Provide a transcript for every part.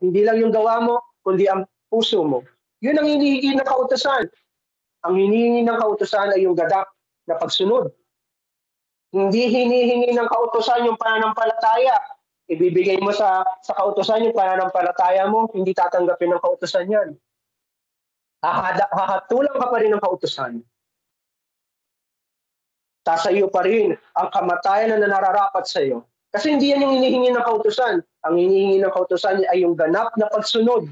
Hindi lang yung gawa mo, kundi ang puso mo. Yun ang hinihingi ng kautosan. Ang hinihingi ng kautosan ay yung gadak na pagsunod. Hindi hinihingi ng kautosan yung pananampalataya. Ibibigay mo sa, sa kautosan yung pananampalataya mo, hindi tatanggapin ng kautosan yan. Hahada, hahatulang ka pa rin ng kautosan. Tasayo pa rin ang kamatayan na nararapat sa iyo. Kasi hindi yan yung hinihingi ng kautosan. Ang hinihingi ng kautosan ay yung ganap na pagsunod.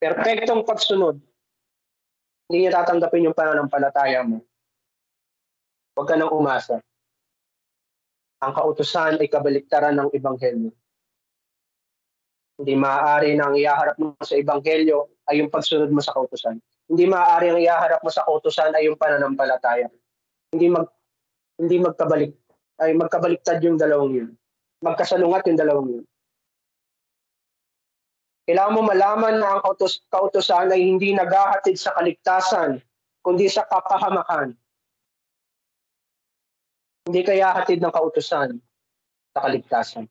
Perpektong pagsunod. Hindi niya tatanggapin yung pananampalataya mo. Huwag ka nang umasa. Ang kautosan ay kabaliktaran ng Ebanghelyo. Hindi maaari na ang iaharap mo sa Ebanghelyo ay yung pagsunod mo sa kautosan. Hindi maaari ang iaharap mo sa kautosan ay yung pananampalataya. Hindi mag hindi magkabalik ay magkabaliktad yung dalawang yun. Magkasalungat yung dalawang yun. Kailangan mo malaman na ang kautos, kautosan ay hindi naghahatid sa kaligtasan, kundi sa kapahamakan. Hindi kaya hatid ng kautusan sa kaligtasan.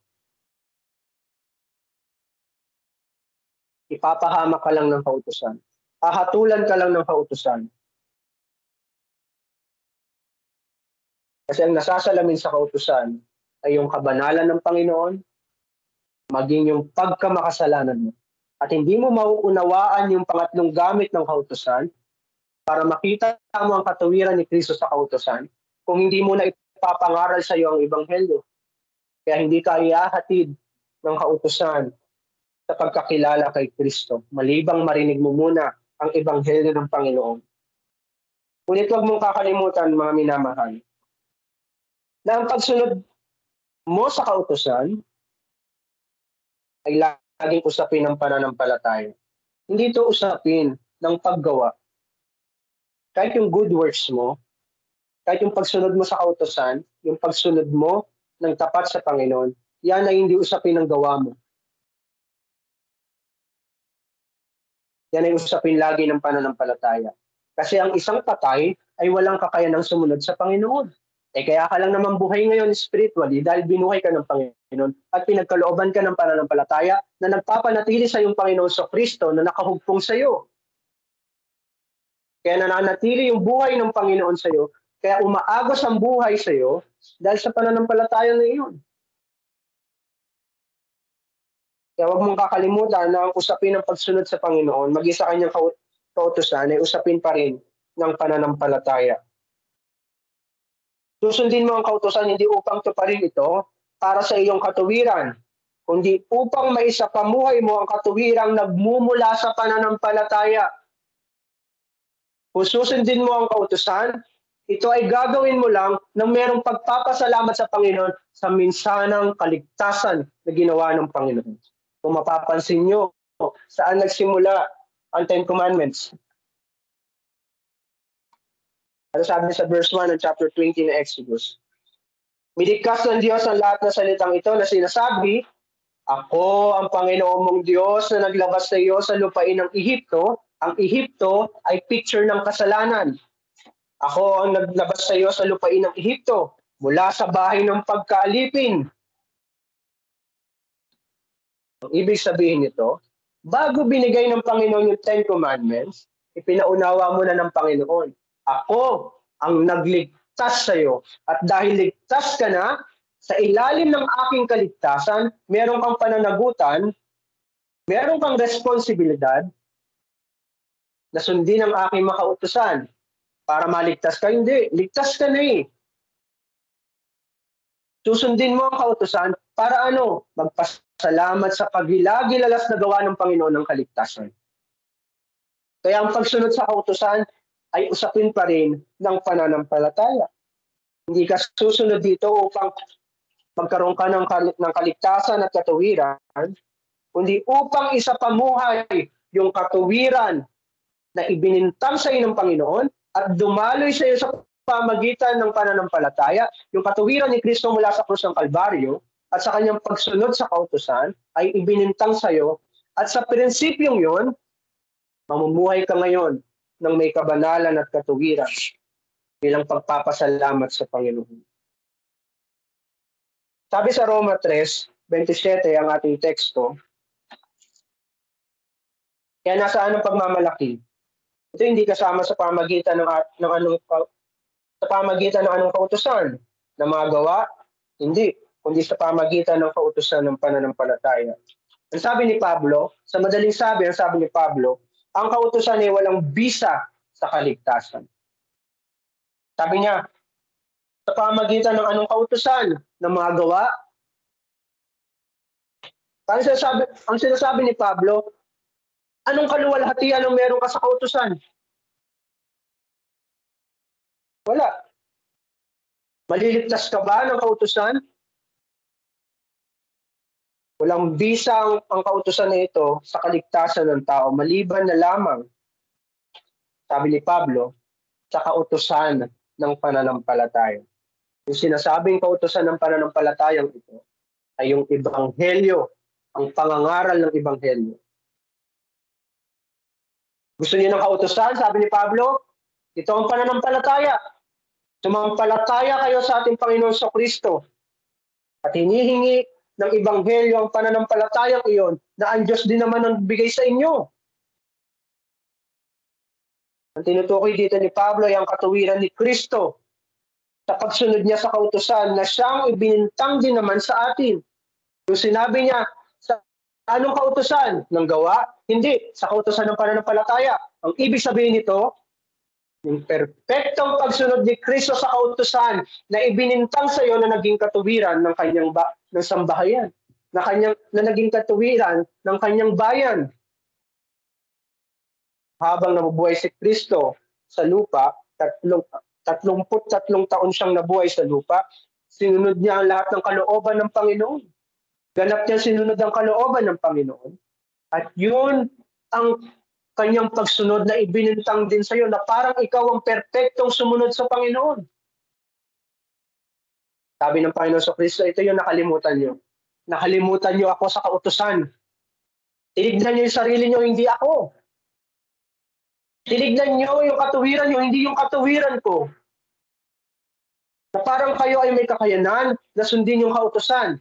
Ipapahama ka lang ng kautusan. Ahatulan ka lang ng kautusan. Kasi ang nasasalamin sa kautusan ay yung kabanalan ng Panginoon, maging yung pagkamakasalanan mo. At hindi mo mauunawaan yung pangatlong gamit ng kautusan para makita mo ang katuwiran ni Kristo sa kautusan kung hindi mo na ipapangaral sa iyo ang Ebanghelyo. Kaya hindi ka iahatid ng kautusan sa pagkakilala kay Kristo, malibang marinig mo muna ang Ebanghelyo ng Panginoon. Ngunit huwag mong kakalimutan, mga minamahal, na ang pagsunod mo sa kautusan ay laging usapin ng pananampalataya. Hindi ito usapin ng paggawa. Kahit yung good works mo, kahit yung pagsunod mo sa kautosan, yung pagsunod mo ng tapat sa Panginoon, yan ay hindi usapin ng gawa mo. Yan ay usapin lagi ng pananampalataya. Kasi ang isang patay ay walang kakayanang sumunod sa Panginoon. Eh kaya ka lang naman buhay ngayon spiritually dahil binuhay ka ng Panginoon at pinagkalooban ka ng pananampalataya na nagpapanatili sa iyong Panginoon sa Kristo na nakahugpong sa iyo. Kaya nananatili yung buhay ng Panginoon sa iyo kaya umaagos ang buhay sa iyo dahil sa pananampalataya na iyon. Kaya huwag mong kakalimutan na ang usapin ng pagsunod sa Panginoon, mag-isa kanyang kautosan, ay usapin pa rin ng pananampalataya. Susundin mo ang kautosan hindi upang tuparin ito para sa iyong katuwiran, kundi upang maisapamuhay mo ang katuwirang nagmumula sa pananampalataya. Kung susundin mo ang kautosan, ito ay gagawin mo lang nang merong pagpapasalamat sa Panginoon sa minsanang kaligtasan na ginawa ng Panginoon. Kung mapapansin nyo, saan nagsimula ang Ten Commandments? Ano sabi sa verse 1 ng chapter 20 ng Exodus? Miligkas ng Diyos ang lahat ng salitang ito na sinasabi, Ako ang Panginoon mong Diyos na naglabas sa iyo sa lupain ng Ehipto. Ang Ehipto ay picture ng kasalanan. Ako ang naglabas sa iyo sa lupain ng Ehipto, mula sa bahay ng pagkaalipin. Ang ibig sabihin nito, bago binigay ng Panginoon yung Ten Commandments, ipinaunawa mo na ng Panginoon, ako ang nagligtas sa iyo. At dahil ligtas ka na, sa ilalim ng aking kaligtasan, meron kang pananagutan, meron kang responsibilidad na sundin ang aking makautusan para maligtas ka. Hindi, ligtas ka na eh. Susundin mo ang kautosan para ano? Magpasalamat sa paghilagilalas na gawa ng Panginoon ng kaligtasan. Kaya ang pagsunod sa kautosan ay usapin pa rin ng pananampalataya. Hindi ka susunod dito upang magkaroon ka ng, ng kaligtasan at katuwiran, kundi upang isa pamuhay yung katuwiran na ibinintang sa iyo ng Panginoon at dumaloy sa iyo sa pamagitan ng pananampalataya, yung katuwiran ni Kristo mula sa krus ng Kalbaryo at sa kanyang pagsunod sa kautusan ay ibinintang sa iyo at sa prinsipyong yon, mamumuhay ka ngayon ng may kabanalan at katuwiran bilang pagpapasalamat sa Panginoon. Sabi sa Roma 3, 27 ang ating teksto. Kaya nasaan ang pagmamalaki? Ito hindi kasama sa pamagitan ng, ng anong sa pamagitan ng anong kautusan ng mga gawa, hindi, kundi sa pamagitan ng kautusan ng pananampalataya. Ang sabi ni Pablo, sa madaling sabi, ang sabi ni Pablo, ang kautusan ay walang bisa sa kaligtasan. Sabi niya, sa pamagitan ng anong kautusan ng mga gawa, ang sinasabi, ang sinasabi ni Pablo, anong kaluwalhatian ang meron ka sa kautusan? Wala. Maliligtas ka ba ng kautusan? Walang bisa ang, kautusan na ito sa kaligtasan ng tao, maliban na lamang, sabi ni Pablo, sa kautusan ng pananampalataya. Yung sinasabing kautusan ng pananampalatayang ito ay yung ebanghelyo ang pangangaral ng Ebanghelyo. Gusto niyo ng kautosan, sabi ni Pablo, ito ang pananampalataya. Sumampalataya kayo sa ating Panginoon sa Kristo at hinihingi ng Ebanghelyo ang pananampalatayang iyon na ang Diyos din naman ang bigay sa inyo. Ang tinutukoy dito ni Pablo ay ang katuwiran ni Kristo sa pagsunod niya sa kautosan na siyang ibinintang din naman sa atin. Yung sinabi niya, Anong kautosan? Ng gawa? Hindi. Sa kautosan ng pananampalataya. Ang ibig sabihin nito, yung perpektong pagsunod ni Kristo sa kautosan na ibinintang sa iyo na naging katuwiran ng kanyang ba, ng sambahayan, na kanyang na naging katuwiran ng kanyang bayan. Habang nabubuhay si Kristo sa lupa, tatlong, tatlumput tatlong taon siyang nabuhay sa lupa, sinunod niya ang lahat ng kalooban ng Panginoon. Ganap niya sinunod ang kalooban ng Panginoon. At yun ang kanyang pagsunod na ibinintang din sa iyo na parang ikaw ang perpektong sumunod sa Panginoon. Sabi ng Panginoon sa Kristo, ito yung nakalimutan niyo. Nakalimutan niyo ako sa kautusan. Tinignan niyo yung sarili niyo, hindi ako. Tinignan niyo yung katuwiran niyo, hindi yung katuwiran ko. Na parang kayo ay may kakayanan na sundin yung kautusan.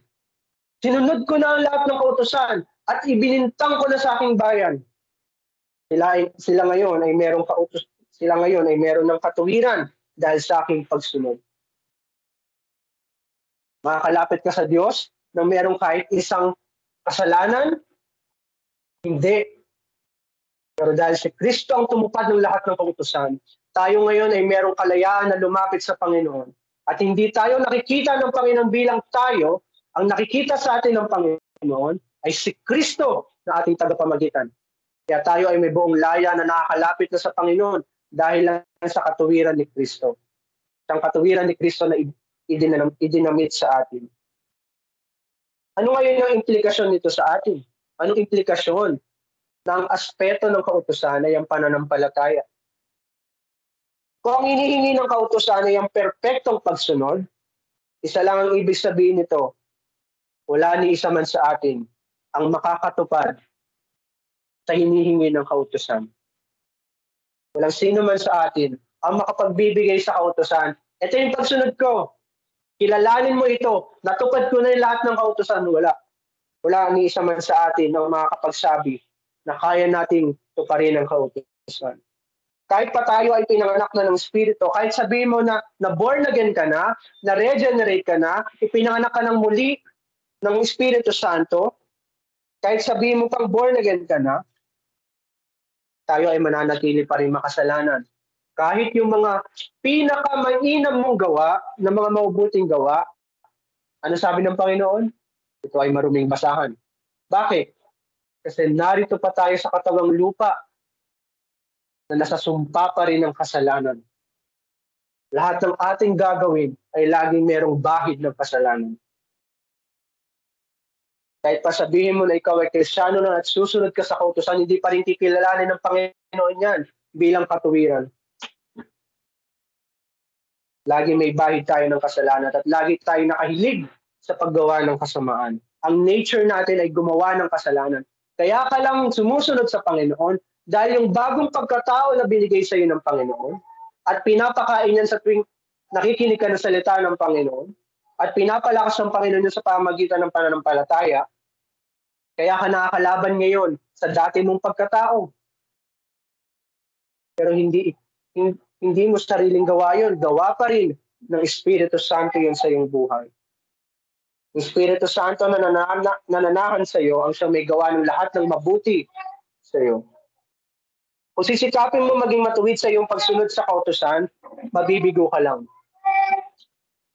Sinunod ko na ang lahat ng kautosan at ibinintang ko na sa aking bayan. Sila, sila ngayon ay merong kautos, sila ngayon ay meron ng katuwiran dahil sa aking pagsunod. Makakalapit ka sa Diyos na merong kahit isang kasalanan? Hindi. Pero dahil si Kristo ang tumupad ng lahat ng kautosan, tayo ngayon ay merong kalayaan na lumapit sa Panginoon. At hindi tayo nakikita ng Panginoon bilang tayo, ang nakikita sa atin ng Panginoon ay si Kristo na ating tagapamagitan. Kaya tayo ay may buong laya na nakakalapit na sa Panginoon dahil lang sa katuwiran ni Kristo. Ang katuwiran ni Kristo na idinam, idinamit sa atin. Ano ngayon ang implikasyon nito sa atin? Anong implikasyon ng aspeto ng kautusan ay ang pananampalataya? Kung ang hinihingi ng kautusan ay ang perpektong pagsunod, isa lang ang ibig sabihin nito, wala ni isa man sa atin ang makakatupad sa hinihingi ng kautosan. Walang sino man sa atin ang makapagbibigay sa kautosan. Ito yung pagsunod ko. Kilalanin mo ito. Natupad ko na yung lahat ng kautosan. Wala. Wala ni isa man sa atin ang makakapagsabi na kaya nating tuparin ang kautosan. Kahit pa tayo ay pinanganak na ng Espiritu, kahit sabihin mo na, na born again ka na, na regenerate ka na, ipinanganak ka ng muli, ng Espiritu Santo, kahit sabihin mo pang born again ka na, tayo ay mananatili pa rin makasalanan. Kahit yung mga pinakamainam mong gawa, na mga mabubuting gawa, ano sabi ng Panginoon? Ito ay maruming basahan. Bakit? Kasi narito pa tayo sa katawang lupa na nasasumpa pa rin ng kasalanan. Lahat ng ating gagawin ay laging merong bahid ng kasalanan. Kahit pa sabihin mo na ikaw ay kristyano na at susunod ka sa kautusan, hindi pa rin kikilalanin ng Panginoon yan bilang katuwiran. Lagi may bahid tayo ng kasalanan at lagi tayo nakahilig sa paggawa ng kasamaan. Ang nature natin ay gumawa ng kasalanan. Kaya ka lang sumusunod sa Panginoon dahil yung bagong pagkatao na binigay sa iyo ng Panginoon at pinapakain yan sa tuwing nakikinig ka ng salita ng Panginoon, at pinapalakas ng Panginoon sa pamagitan ng pananampalataya, kaya ka nakakalaban ngayon sa dati mong pagkatao. Pero hindi, hindi mo sariling gawa yun. Gawa pa rin ng Espiritu Santo yun sa iyong buhay. Ang Espiritu Santo na nanana, nananahan sa iyo ang siyang may gawa ng lahat ng mabuti sa iyo. Kung sisikapin mo maging matuwid sa iyong pagsunod sa kautusan, mabibigo ka lang.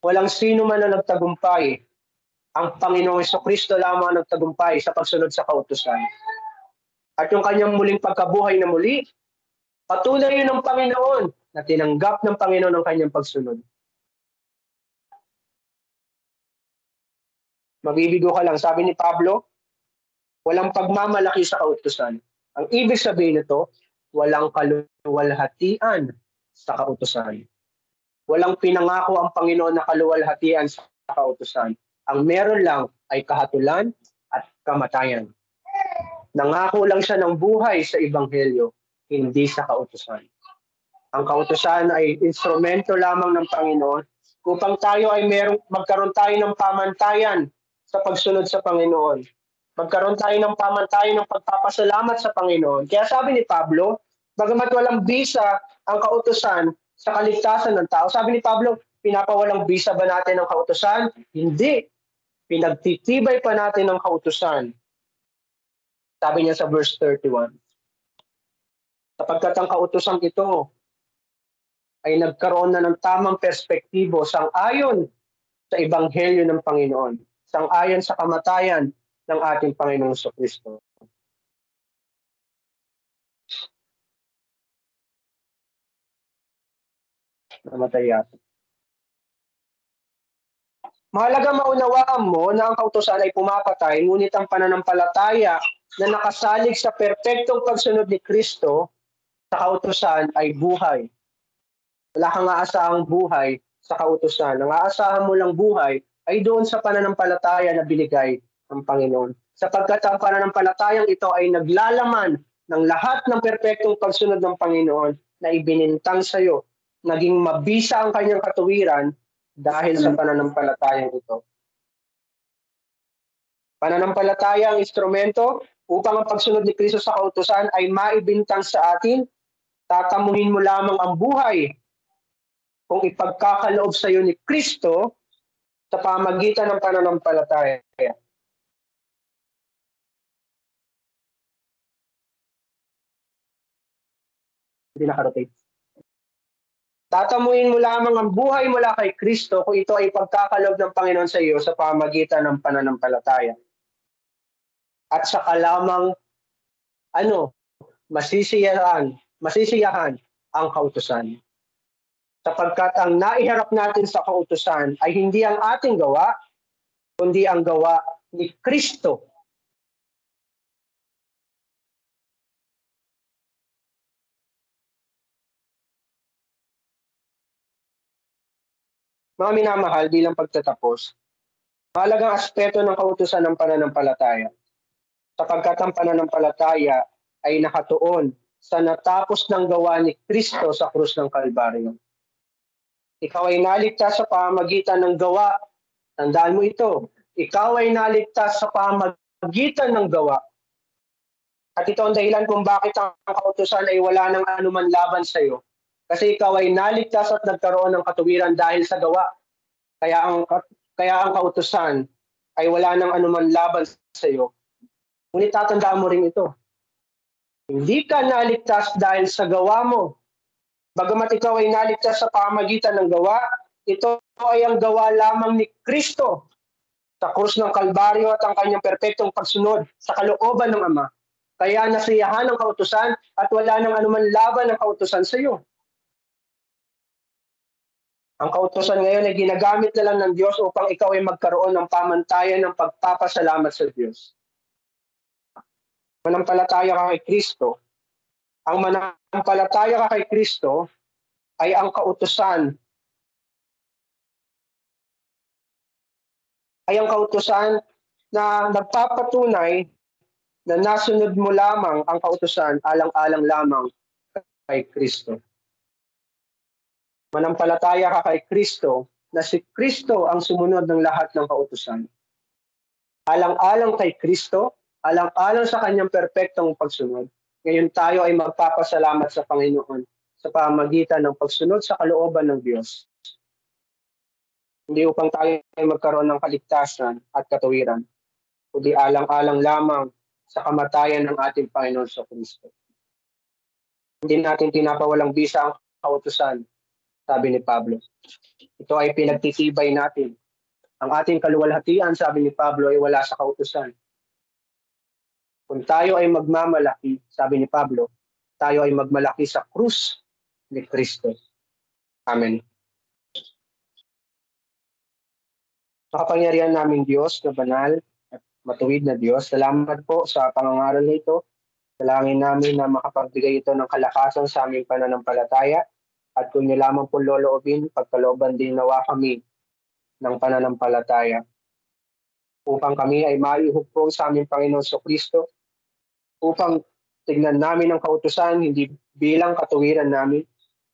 Walang sino man na nagtagumpay. Ang Panginoong Kristo lamang ang nagtagumpay sa pagsunod sa kautusan. At yung kanyang muling pagkabuhay na muli, patuloy yun ng Panginoon na tinanggap ng Panginoon ang kanyang pagsunod. Mabibigo ka lang. Sabi ni Pablo, walang pagmamalaki sa kautusan. Ang ibig sabihin nito, walang kaluwalhatian sa kautusan. Walang pinangako ang Panginoon na kaluwalhatian sa kautusan. Ang meron lang ay kahatulan at kamatayan. Nangako lang siya ng buhay sa Ebanghelyo, hindi sa kautusan. Ang kautusan ay instrumento lamang ng Panginoon upang tayo ay merong, magkaroon tayo ng pamantayan sa pagsunod sa Panginoon. Magkaroon tayo ng pamantayan ng pagpapasalamat sa Panginoon. Kaya sabi ni Pablo, bagamat walang bisa ang kautusan sa kaligtasan ng tao, sabi ni Pablo, pinapawalang bisa ba natin ang kautusan? Hindi. Pinagtitibay pa natin ang kautusan. Sabi niya sa verse 31. Sapagkat ang kautusan ito ay nagkaroon na ng tamang perspektibo sang ayon sa ebanghelyo ng Panginoon sang-ayon sa kamatayan ng ating Panginoong Kristo. Namatay yata. Mahalaga maunawaan mo na ang kautosan ay pumapatay, ngunit ang pananampalataya na nakasalig sa perpektong pagsunod ni Kristo sa kautosan ay buhay. Wala kang aasahang buhay sa kautosan. Ang aasahan mo lang buhay ay doon sa pananampalataya na binigay ng Panginoon. Sapagkat ang pananampalatayang ito ay naglalaman ng lahat ng perpektong pagsunod ng Panginoon na ibinintang sa iyo. Naging mabisa ang kanyang katuwiran dahil sa pananampalatayang ito. Pananampalataya ang instrumento upang ang pagsunod ni Kristo sa kautusan ay maibintang sa atin. Tatamuhin mo lamang ang buhay kung ipagkakaloob sa iyo ni Kristo sa pamagitan ng pananampalataya. Hindi nakarotate. Tatamuin mo lamang ang buhay mula kay Kristo kung ito ay pagkakalob ng Panginoon sa iyo sa pamagitan ng pananampalataya. At saka lamang, ano, masisiyahan, masisiyahan ang kautusan sapagkat ang naiharap natin sa kautusan ay hindi ang ating gawa, kundi ang gawa ni Kristo. Mga minamahal bilang pagtatapos, mahalagang aspeto ng kautusan ng pananampalataya. Sapagkat ang pananampalataya ay nakatuon sa natapos ng gawa ni Kristo sa krus ng Kalbaryo. Ikaw ay naligtas sa pamagitan ng gawa. Tandaan mo ito. Ikaw ay naligtas sa pamagitan ng gawa. At ito ang dahilan kung bakit ang kautusan ay wala ng anuman laban sa iyo. Kasi ikaw ay naligtas at nagkaroon ng katuwiran dahil sa gawa. Kaya ang, kaya ang kautusan ay wala ng anuman laban sa iyo. Ngunit tatandaan mo rin ito. Hindi ka naligtas dahil sa gawa mo, Bagamat ikaw ay naligtas sa pamagitan ng gawa, ito ay ang gawa lamang ni Kristo sa krus ng Kalbaryo at ang kanyang perpektong pagsunod sa kalooban ng Ama. Kaya nasiyahan ang kautusan at wala nang anuman laban ng kautusan sa iyo. Ang kautusan ngayon ay ginagamit na lang ng Diyos upang ikaw ay magkaroon ng pamantayan ng pagpapasalamat sa Diyos. Manampalataya ka kay Kristo, ang manampalataya ka kay Kristo ay ang kautusan ay ang kautusan na nagpapatunay na nasunod mo lamang ang kautusan alang-alang lamang kay Kristo. Manampalataya ka kay Kristo na si Kristo ang sumunod ng lahat ng kautusan. Alang-alang kay Kristo, alang-alang sa kanyang perpektong pagsunod, ngayon tayo ay magpapasalamat sa Panginoon sa pamagitan ng pagsunod sa kalooban ng Diyos. Hindi upang tayo ay magkaroon ng kaligtasan at katuwiran, kundi alang-alang lamang sa kamatayan ng ating Panginoon sa Kristo. Hindi natin tinapawalang bisa ang kautusan, sabi ni Pablo. Ito ay pinagtitibay natin. Ang ating kaluwalhatian, sabi ni Pablo, ay wala sa kautusan. Kung tayo ay magmamalaki, sabi ni Pablo, tayo ay magmalaki sa krus ni Kristo. Amen. Makapangyarihan naming Diyos na banal at matuwid na Diyos, salamat po sa pangangaral nito. Dalangin namin na makapagbigay ito ng kalakasan sa aming pananampalataya at kung niyo lamang po loloobin, pagkalooban din nawa kami ng pananampalataya upang kami ay maihugpong sa aming Panginoon so Kristo upang tignan namin ang kautusan hindi bilang katuwiran namin,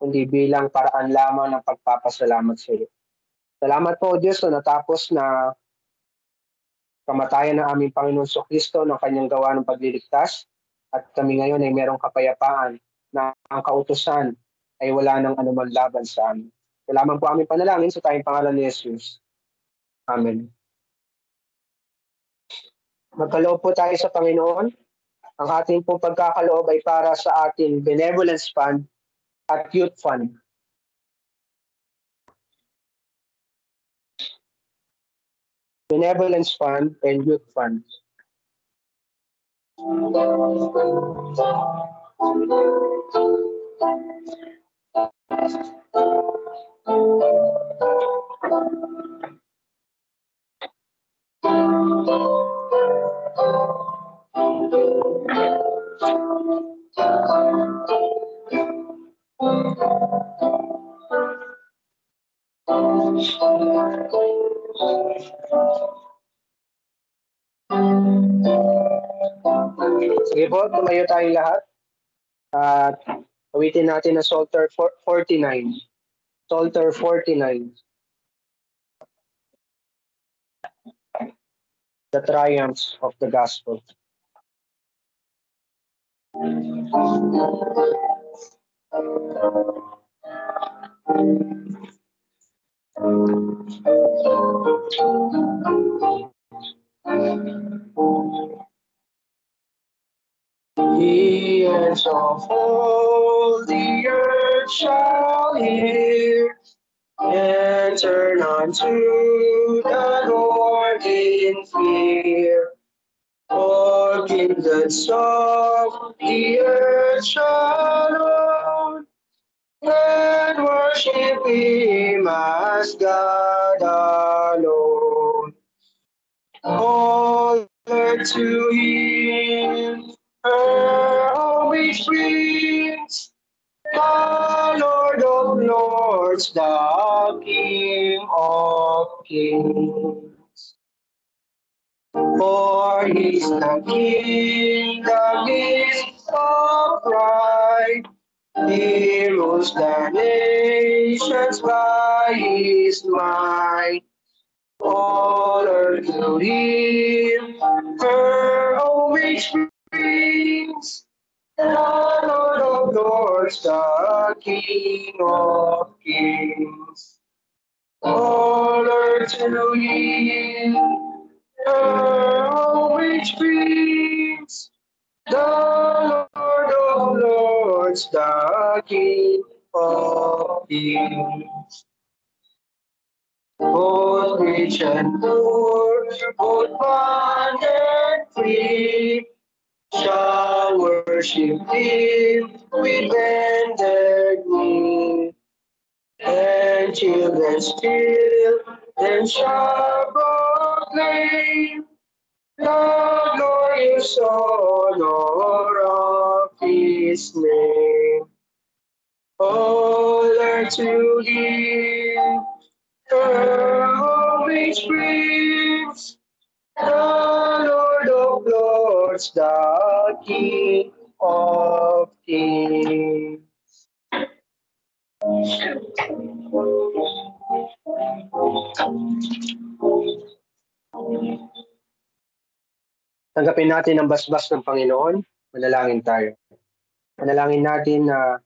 kundi bilang paraan lamang ng pagpapasalamat sa iyo. Salamat po, Diyos, na natapos na kamatayan ng aming Panginoon so Kristo ng kanyang gawa ng pagliligtas at kami ngayon ay merong kapayapaan na ang kautusan ay wala nang anumang laban sa amin. Salamat po aming panalangin sa tayong pangalan ni Jesus. Amen. Magkaloob po tayo sa Panginoon. Ang ating pong pagkakaloob ay para sa ating benevolence fund at youth fund. Benevolence fund and youth fund. Sige po, tumayo tayong lahat. At awitin natin ang Psalter 49. Psalter 49. The triumphs of the gospel. The ends of all the earth shall hear and turn unto the Lord in fear. For kingdoms of the earth shall know and worship Him as God alone. All to Him her homage brings, Lords, the King of Kings. For He's the kingdom is upright. He rules the nations by his might. Earth to him, her homage brings. The Lord Lords, the King of Kings. All earth to him, her homage brings. The Lord of Lords, the King of Kings. Both rich and poor, both bond and free, shall worship Him with bended knee. And children still then shall proclaim the glorious honor of His name. All earth to Him, her homage brings. The Lord Lords, the King of Kings. Tanggapin natin ang basbas ng Panginoon. Manalangin tayo. Manalangin natin na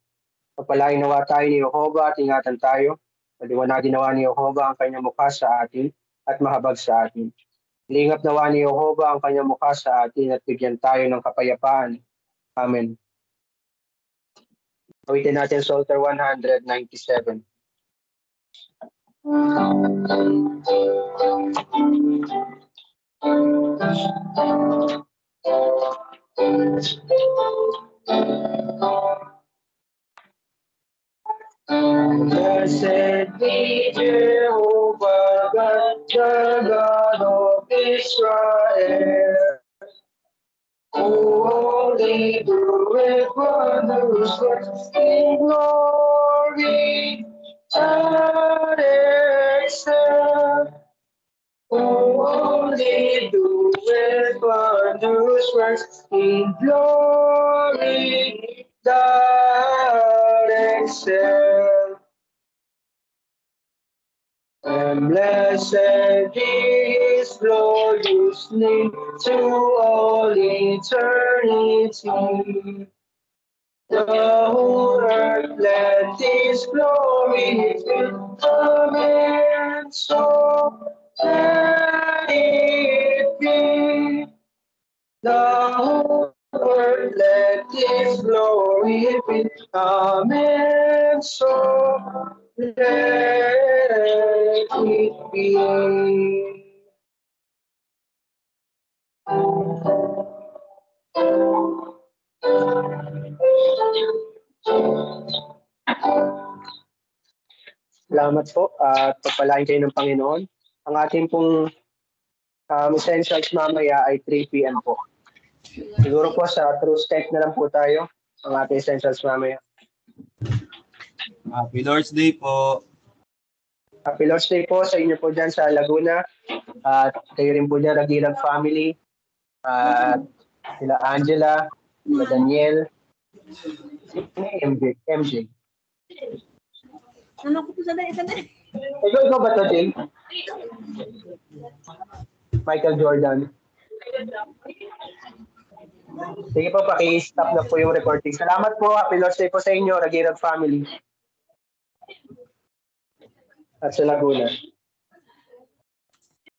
Pagpalain nawa tayo ni Jehova at ingatan tayo. Paliwanagin nawa ni Jehova ang kanyang mukha sa atin at mahabag sa atin. Lingap nawa ni Jehova ang kanyang mukha sa atin at bigyan tayo ng kapayapaan. Amen. Awitin natin Psalter 197. Blessed be Jehovah, Israel. Oh, only the revelers worth in glory that excel. Oh, only the revelers worth in glory that excel. And blessed be his glorious name to all eternity. The whole earth let his glory fill. Amen. So let it be. The whole earth let his glory fill. Amen. So be. Salamat po at pagpalain kayo ng Panginoon. Ang ating pong um, essentials mamaya ay 3 p.m. po. Siguro po sa true step na lang po tayo ang ating essentials mamaya. Happy Lord's Day po. Happy Lord's Day po sa inyo po dyan sa Laguna. At kayo rin po dyan, Ragilag family. At sila Angela, sila Daniel, sila MJ. MJ. Ano ko po sandali, sandali. Ikaw, ikaw ba to, Jay? Michael Jordan. Sige po, paki-stop na po yung recording. Salamat po. Happy Lord's Day po sa inyo, Ragirag family. At sa Laguna.